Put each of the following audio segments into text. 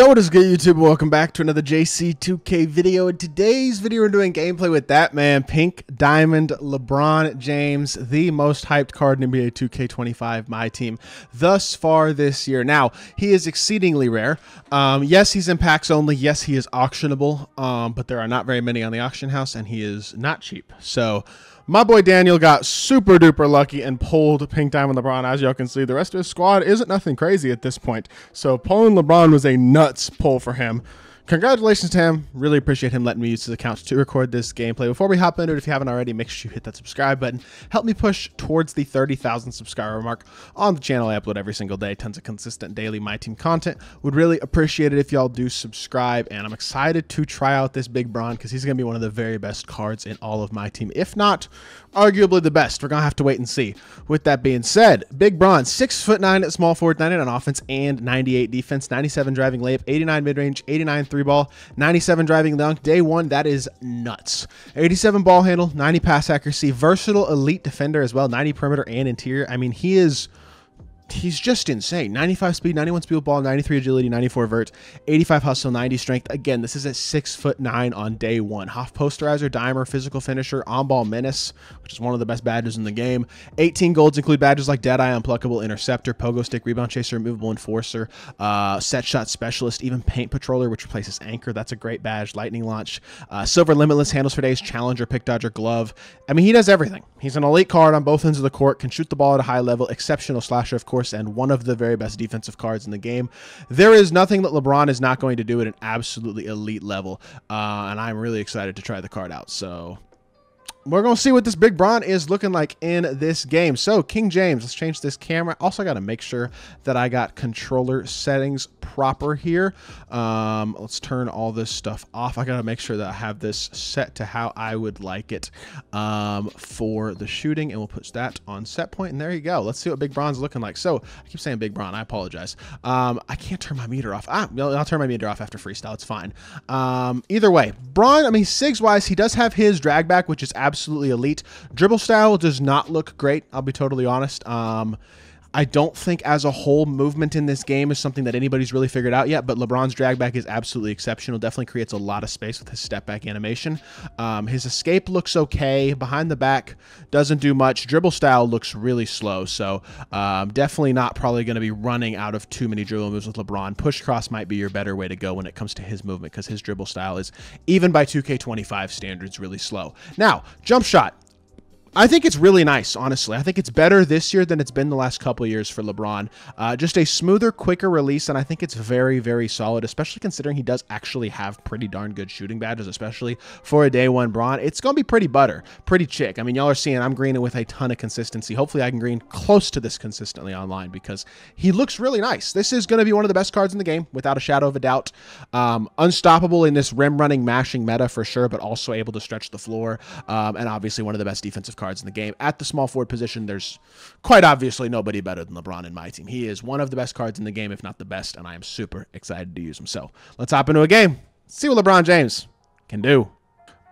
Yo, what is good YouTube? Welcome back to another JC2K video. In today's video, we're doing gameplay with that man, Pink Diamond LeBron James, the most hyped card in NBA 2K25, my team, thus far this year. Now, he is exceedingly rare. Um, yes, he's in packs only. Yes, he is auctionable, um, but there are not very many on the auction house, and he is not cheap. So, my boy Daniel got super duper lucky and pulled Pink Diamond LeBron. As y'all can see, the rest of his squad isn't nothing crazy at this point. So pulling LeBron was a nuts pull for him congratulations to him. Really appreciate him letting me use his account to record this gameplay. Before we hop into it, if you haven't already, make sure you hit that subscribe button. Help me push towards the 30,000 subscriber mark on the channel. I upload every single day, tons of consistent daily My Team content. Would really appreciate it if y'all do subscribe. And I'm excited to try out this Big Bron because he's going to be one of the very best cards in all of My Team. If not, arguably the best. We're going to have to wait and see. With that being said, Big Bron, 6 foot 9 at small forward, 99 on offense and 98 defense, 97 driving layup, 89 mid range, 89 three ball, 97 driving dunk. Day one, that is nuts. 87 ball handle, 90 pass accuracy, versatile elite defender as well, 90 perimeter and interior. I mean, he is he's just insane. 95 speed, 91 speed ball, 93 agility, 94 vert, 85 hustle, 90 strength. Again, this is at six foot nine on day one. HOF posterizer, dimer, physical finisher, on ball menace, which is one of the best badges in the game. 18 golds include badges like Deadeye, Unpluckable, Interceptor, Pogo Stick, Rebound Chaser, Movable Enforcer, uh, Set Shot Specialist, even Paint Patroller, which replaces Anchor. That's a great badge. Lightning Launch, uh, Silver Limitless, Handles for Days, Challenger, Pick Dodger, Glove. I mean, he does everything. He's an elite card on both ends of the court, can shoot the ball at a high level, exceptional slasher, of course course, and one of the very best defensive cards in the game. There is nothing that LeBron is not going to do at an absolutely elite level, uh, and I'm really excited to try the card out. So we're going to see what this Big brawn is looking like in this game. So, King James, let's change this camera. Also, I got to make sure that I got controller settings proper here. Um, let's turn all this stuff off. I got to make sure that I have this set to how I would like it um, for the shooting, and we'll put that on set point, and there you go. Let's see what Big Bron's looking like. So, I keep saying Big brawn. I apologize. Um, I can't turn my meter off. Ah, I'll turn my meter off after freestyle. It's fine. Um, either way, brawn, I mean, SIGs-wise, he does have his drag back, which is absolutely absolutely elite. Dribble style does not look great. I'll be totally honest. Um, I don't think as a whole movement in this game is something that anybody's really figured out yet, but LeBron's drag back is absolutely exceptional. Definitely creates a lot of space with his step back animation. Um, his escape looks okay. Behind the back doesn't do much. Dribble style looks really slow, so um, definitely not probably going to be running out of too many dribble moves with LeBron. Push cross might be your better way to go when it comes to his movement because his dribble style is, even by 2K25 standards, really slow. Now, jump shot. I think it's really nice, honestly. I think it's better this year than it's been the last couple years for LeBron. Uh, just a smoother, quicker release, and I think it's very, very solid, especially considering he does actually have pretty darn good shooting badges, especially for a day one Bron. It's going to be pretty butter, pretty chick. I mean, y'all are seeing I'm greening with a ton of consistency. Hopefully, I can green close to this consistently online because he looks really nice. This is going to be one of the best cards in the game, without a shadow of a doubt. Um, unstoppable in this rim running, mashing meta for sure, but also able to stretch the floor, um, and obviously one of the best defensive cards in the game. At the small forward position, there's quite obviously nobody better than LeBron in my team. He is one of the best cards in the game, if not the best, and I am super excited to use him. So let's hop into a game. See what LeBron James can do.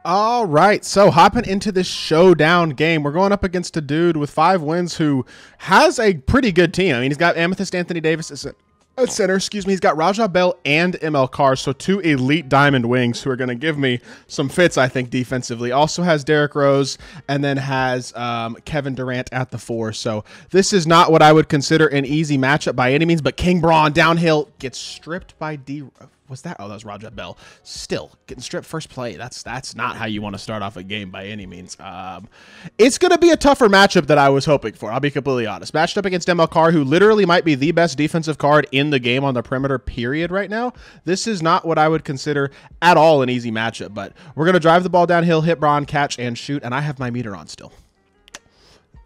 All right, so hopping into this showdown game, we're going up against a dude with five wins who has a pretty good team. I mean, he's got Amethyst Anthony Davis Is as at center, excuse me, he's got Raja Bell and ML Carr, so two elite diamond wings who are going to give me some fits, I think, defensively. Also has Derrick Rose and then has um, Kevin Durant at the four. So this is not what I would consider an easy matchup by any means, but King Bron downhill gets stripped by D was that? Oh, that was Raja Bell. Still getting stripped first play. That's that's not how you want to start off a game by any means. Um, it's going to be a tougher matchup that I was hoping for. I'll be completely honest. Matched up against ML Carr, who literally might be the best defensive card in the game on the perimeter. Period. Right now, this is not what I would consider at all an easy matchup. But we're going to drive the ball downhill, hit Bron, catch, and shoot. And I have my meter on still.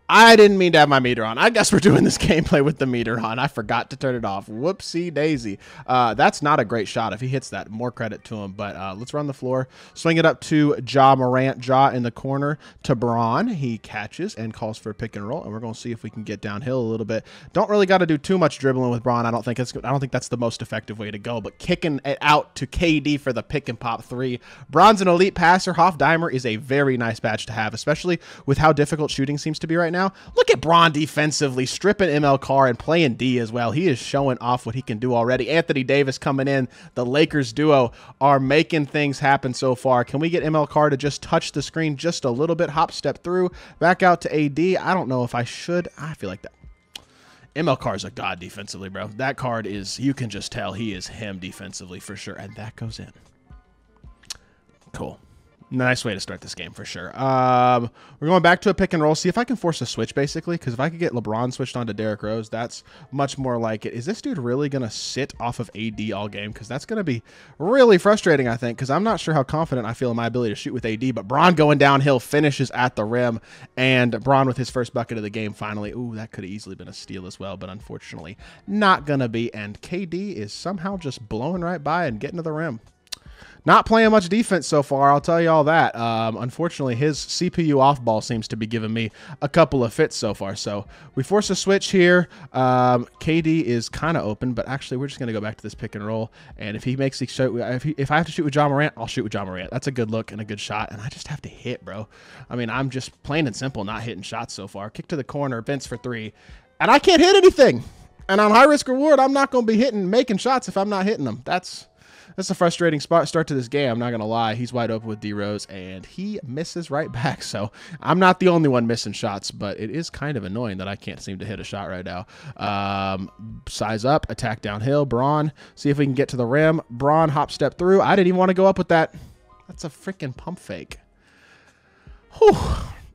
I didn't mean to have my meter on. I guess we're doing this gameplay with the meter on. I forgot to turn it off. Whoopsie daisy. Uh, that's not a great shot. If he hits that, more credit to him. But uh, let's run the floor. Swing it up to Ja Morant. Ja in the corner to Bron. He catches and calls for a pick and roll. And we're going to see if we can get downhill a little bit. Don't really got to do too much dribbling with Bron. I don't think it's. I don't think that's the most effective way to go. But kicking it out to KD for the pick and pop three. Bron's an elite passer. HOF Dimer is a very nice badge to have, especially with how difficult shooting seems to be right now now. Look at Bron defensively, stripping ML Carr and playing D as well. He is showing off what he can do already. Anthony Davis coming in. The Lakers duo are making things happen so far. Can we get ML Carr to just touch the screen just a little bit? Hop step through, back out to AD. I don't know if I should. I feel like that. ML Carr is a god defensively, bro. That card is, you can just tell he is him defensively for sure. And that goes in. Cool. Nice way to start this game for sure. Um, we're going back to a pick and roll. See if I can force a switch, basically, because if I could get LeBron switched onto Derrick Rose, that's much more like it. Is this dude really going to sit off of AD all game? Because that's going to be really frustrating, I think, because I'm not sure how confident I feel in my ability to shoot with AD. But Bron going downhill finishes at the rim, and Bron with his first bucket of the game finally. Ooh, that could have easily been a steal as well, but unfortunately not going to be. And KD is somehow just blowing right by and getting to the rim. Not playing much defense so far, I'll tell you all that. Um, unfortunately, his CPU off ball seems to be giving me a couple of fits so far. So we force a switch here. Um, KD is kind of open, but actually we're just going to go back to this pick and roll. And if he makes the shot, if, if I have to shoot with John Morant, I'll shoot with Ja Morant. That's a good look and a good shot. And I just have to hit, bro. I mean, I'm just plain and simple not hitting shots so far. Kick to the corner, Vince for three. And I can't hit anything. And on high risk reward, I'm not going to be hitting, making shots if I'm not hitting them. That's that's a frustrating spot start to this game. I'm not gonna lie. He's wide open with D Rose, and he misses right back. So I'm not the only one missing shots, but it is kind of annoying that I can't seem to hit a shot right now. Um, size up, attack downhill. Bron, see if we can get to the rim. Bron hop step through. I didn't even want to go up with that. That's a freaking pump fake. Whew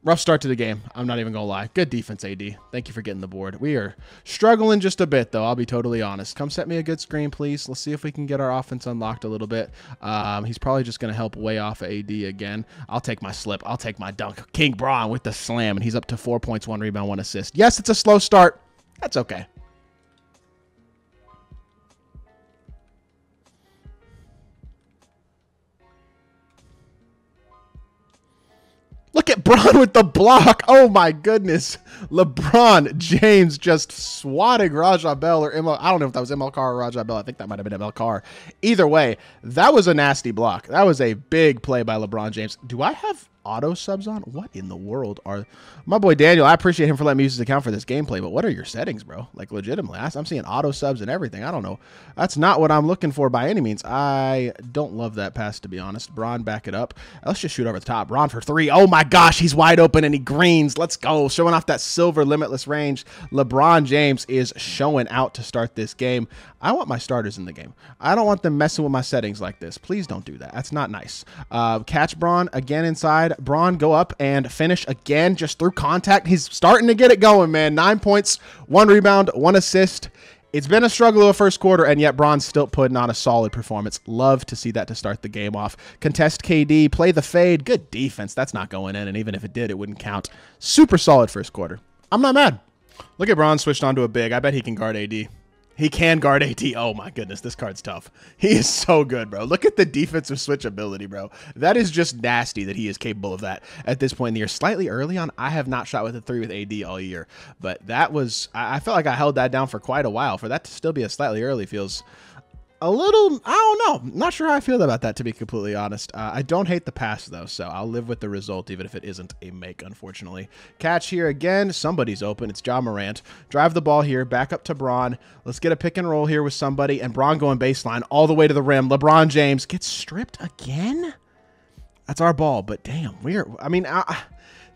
rough start to the game. I'm not even going to lie. Good defense, AD. Thank you for getting the board. We are struggling just a bit, though. I'll be totally honest. Come set me a good screen, please. Let's see if we can get our offense unlocked a little bit. Um, he's probably just going to help way off AD again. I'll take my slip. I'll take my dunk. King Bron with the slam, and he's up to four points, one rebound, one assist. Yes, it's a slow start. That's okay. Look at Bron with the block. Oh my goodness. LeBron James just swatting Raja Bell or ML. I don't know if that was ML Carr or Raja Bell. I think that might have been ML Carr. Either way, that was a nasty block. That was a big play by LeBron James. Do I have auto subs on? What in the world are my boy Daniel? I appreciate him for letting me use his account for this gameplay, but what are your settings, bro? Like legitimately, I'm seeing auto subs and everything. I don't know. That's not what I'm looking for by any means. I don't love that pass to be honest. Bron, back it up. Let's just shoot over the top. Bron for three. Oh my gosh, he's wide open and he greens. Let's go. Showing off that silver limitless range. LeBron James is showing out to start this game. I want my starters in the game. I don't want them messing with my settings like this. Please don't do that. That's not nice. Uh, catch Bron again inside. Bron go up and finish again just through contact. He's starting to get it going, man. Nine points, one rebound, one assist. It's been a struggle of a first quarter, and yet Bron's still putting on a solid performance. Love to see that to start the game off. Contest KD, play the fade. Good defense. That's not going in, and even if it did, it wouldn't count. Super solid first quarter. I'm not mad. Look at Bron switched onto a big. I bet he can guard AD. He can guard AD. Oh my goodness, this card's tough. He is so good, bro. Look at the defensive switch ability, bro. That is just nasty that he is capable of that at this point in the year. Slightly early on, I have not shot with a three with AD all year, but that was I felt like I held that down for quite a while. For that to still be a slightly early feels a little i don't know. Not sure how i feel about that to be completely honest. Uh, i don't hate the pass though so i'll live with the result even if it isn't a make unfortunately. Catch here again. Somebody's open. It's Ja Morant. Drive the ball here. Back up to Bron let's get a pick and roll here with somebody and Bron going baseline all the way to the rim. LeBron James gets stripped again? That's our ball but damn we're i mean I,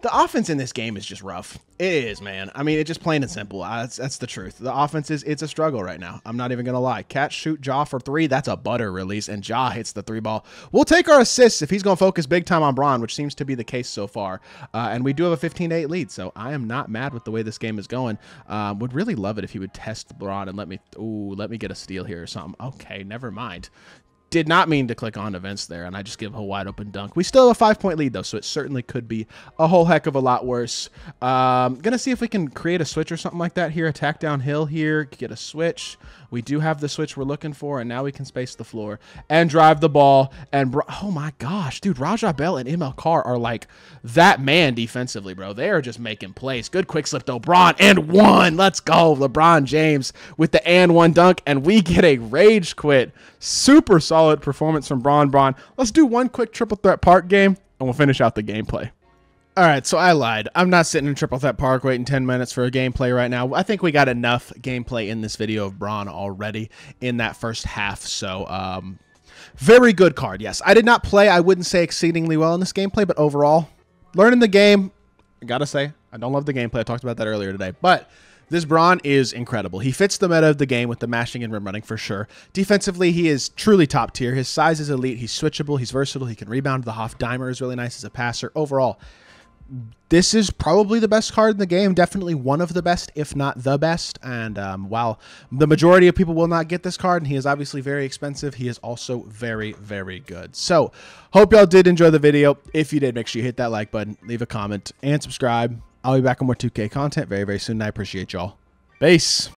the offense in this game is just rough. It is, man. I mean, it's just plain and simple. Uh, that's, the truth. The offense is it's a struggle right now. I'm not even gonna lie. Catch shoot Ja for three. That's a butter release, and Ja hits the three ball. We'll take our assists if he's gonna focus big time on Bron, which seems to be the case so far. Uh, and we do have a 15 8 lead, so I am not mad with the way this game is going. Um, would really love it if he would test Bron and let me ooh let me get a steal here or something. Okay, never mind did not mean to click on events there, and I just give a wide open dunk. We still have a five point lead, though, so it certainly could be a whole heck of a lot worse. Um, gonna see if we can create a switch or something like that here. Attack downhill here, get a switch. We do have the switch we're looking for, and now we can space the floor and drive the ball. And oh my gosh, dude, Raja Bell and ML Carr are like that man defensively, bro. They are just making plays. Good quick slip though, and one. Let's go, LeBron James with the and one dunk, and we get a rage quit. Super solid performance from Bron Bron. Let's do one quick triple threat park game, and we'll finish out the gameplay. All right, so I lied. I'm not sitting in Triple Threat Park waiting 10 minutes for a gameplay right now. I think we got enough gameplay in this video of Bron already in that first half. So, um, very good card. Yes, I did not play. I wouldn't say exceedingly well in this gameplay, but overall, learning the game. I gotta say, I don't love the gameplay. I talked about that earlier today, but this Bron is incredible. He fits the meta of the game with the mashing and rim running for sure. Defensively, he is truly top tier. His size is elite. He's switchable. He's versatile. He can rebound. The HOF Dimer is really nice as a passer. Overall, this is probably the best card in the game. Definitely one of the best, if not the best. And um, while the majority of people will not get this card, and he is obviously very expensive, he is also very, very good. So, hope y'all did enjoy the video. If you did, make sure you hit that like button, leave a comment, and subscribe. I'll be back on more 2K content very, very soon. I appreciate y'all. Base.